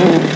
Oh.